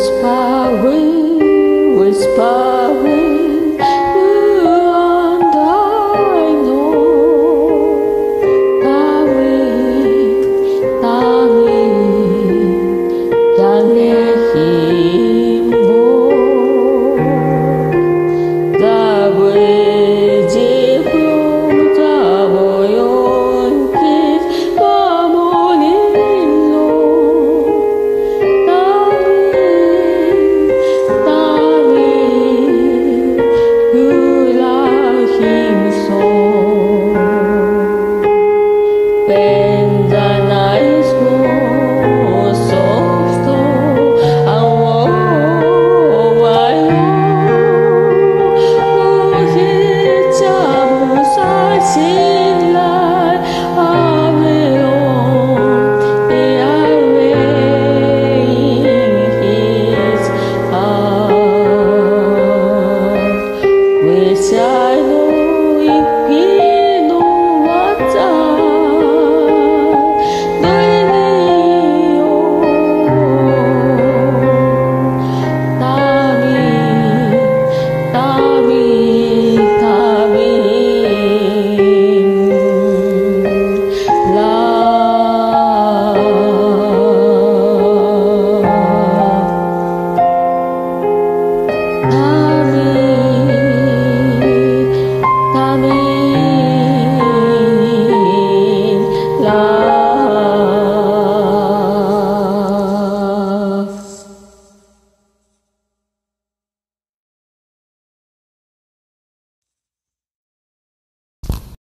whisper, whisper. see